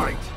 fight!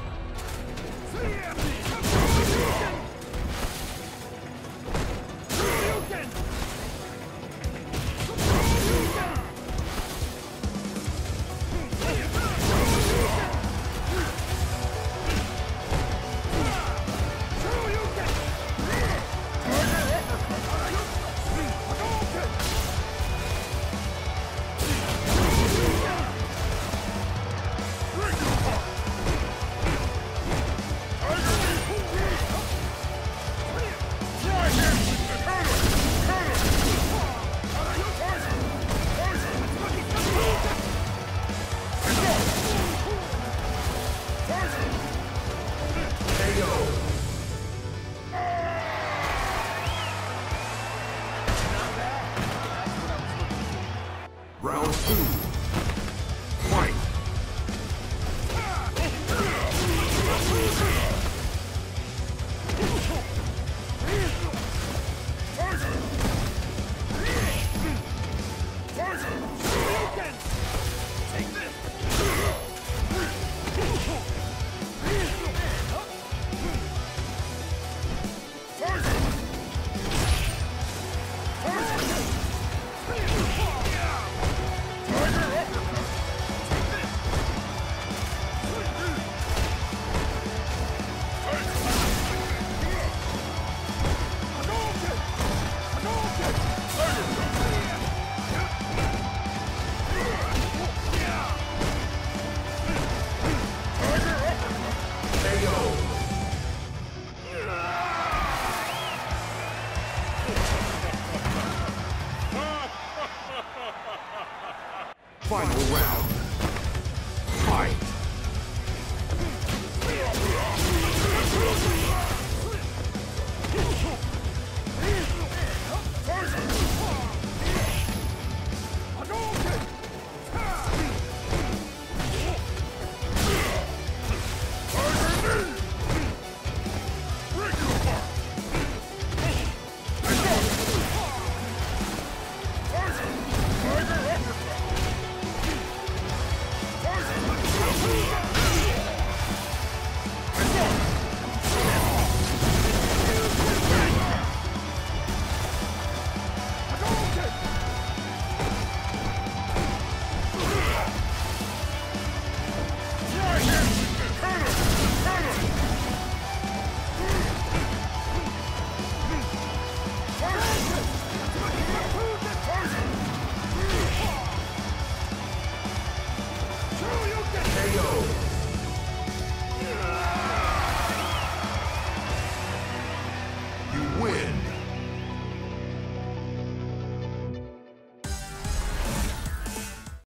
Round two. Final round. Fight!